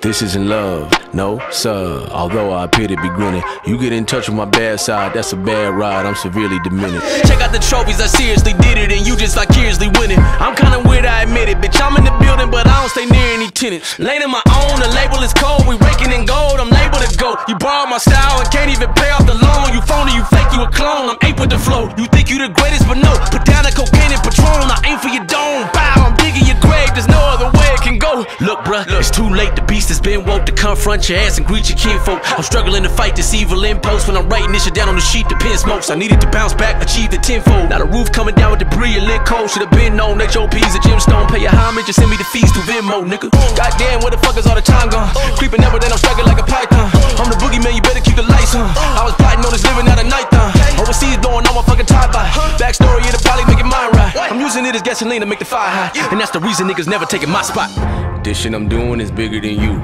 This isn't love, no sir. Although I appear to be grinning, you get in touch with my bad side, that's a bad ride. I'm severely diminished. Check out the trophies, I seriously did it, and you just vicariously winning. I'm kinda weird, I admit it, bitch. I'm in the building, but I don't stay near any tenants. Lane my own, the label is cold. We raking in gold, I'm labeled a goat. You borrow my style and can't even pay off the loan. You phony, you fake, you a clone. I'm ape with the flow. You think you the greatest, but no. Put down the cocaine and Patron. I aim for your dome. Bow, I'm digging your grave. There's no go. Look, bruh, Look. it's too late. The beast has been woke to confront your ass and greet your kinfolk. I'm struggling to fight this evil impulse when I'm writing this shit down on the sheet. The pen smokes. I needed to bounce back, achieve the tenfold. Now the roof coming down with debris, a lit cold. Should have been known. HOP's a gemstone. Pay your homage and send me the fees through Venmo, nigga. Goddamn, where the fuck is all the time gone? Creeping but then I'm struggling like a python. I'm the boogeyman, you better keep the lights on. I was plotting on this living out of night using it as gasoline to make the fire hot. And that's the reason niggas never taking my spot. This shit I'm doing is bigger than you.